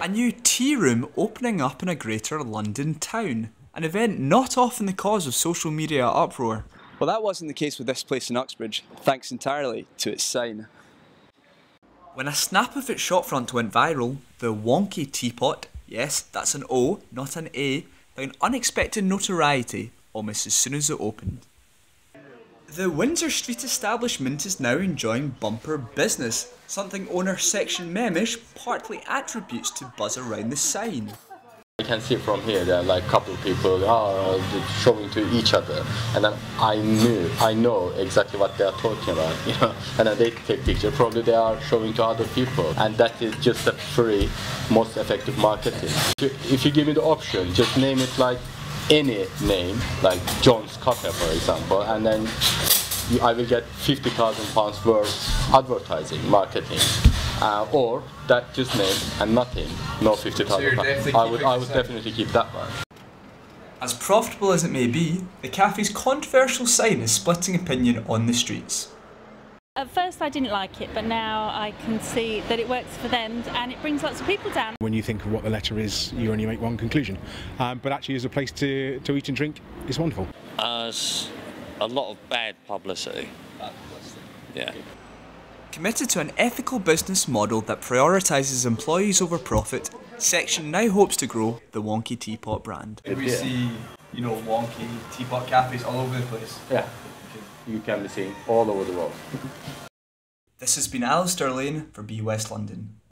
A new tea room opening up in a greater London town. An event not often the cause of social media uproar. Well, that wasn't the case with this place in Uxbridge, thanks entirely to its sign. When a snap of its shopfront went viral, the wonky teapot, yes, that's an O, not an A, found unexpected notoriety almost as soon as it opened. The Windsor Street establishment is now enjoying bumper business, something owner Seckin Memis partly attributes to buzz around the sign. I can see from here that like a couple people are showing to each other, and then I knew, I know exactly what they are talking about, you know. And then they take picture. Probably they are showing to other people, and that is just a free, most effective marketing. If you, if you give me the option, just name it like any name, like John's Cafe, for example, and then you, I will get fifty thousand pounds worth advertising, marketing uh, or that just name and nothing, no 50,000 so I would, I would definitely keep that one. As profitable as it may be, the cafe's controversial sign is splitting opinion on the streets. At first I didn't like it, but now I can see that it works for them and it brings lots of people down. When you think of what the letter is, you only make one conclusion. Um, but actually as a place to, to eat and drink, it's wonderful. As a lot of bad publicity. Yeah. Committed to an ethical business model that prioritises employees over profit, Seckin now hopes to grow the Wonky Teapot brand. We see, you know, wonky teapot cafes all over the place. Yeah, you can be seen all over the world. This has been Alasdair Lane for BWest London.